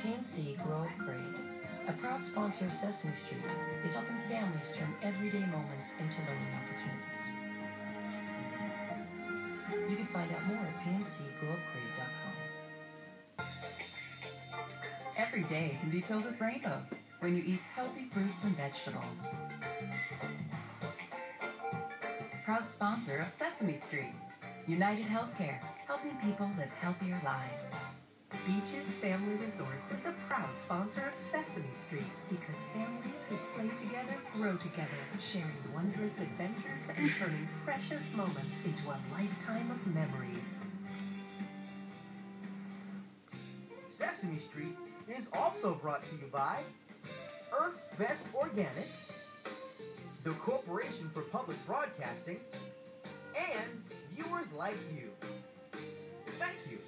PNC Grow Great, a proud sponsor of Sesame Street, is helping families turn everyday moments into learning opportunities. You can find out more at pncgrowupgreat.com. Every day can be filled with rainbows when you eat healthy fruits and vegetables. Proud sponsor of Sesame Street, United Healthcare, helping people live healthier lives. Beaches Resorts is a proud sponsor of Sesame Street because families who play together grow together, sharing wondrous adventures and turning precious moments into a lifetime of memories. Sesame Street is also brought to you by Earth's Best Organic, the Corporation for Public Broadcasting, and viewers like you. Thank you.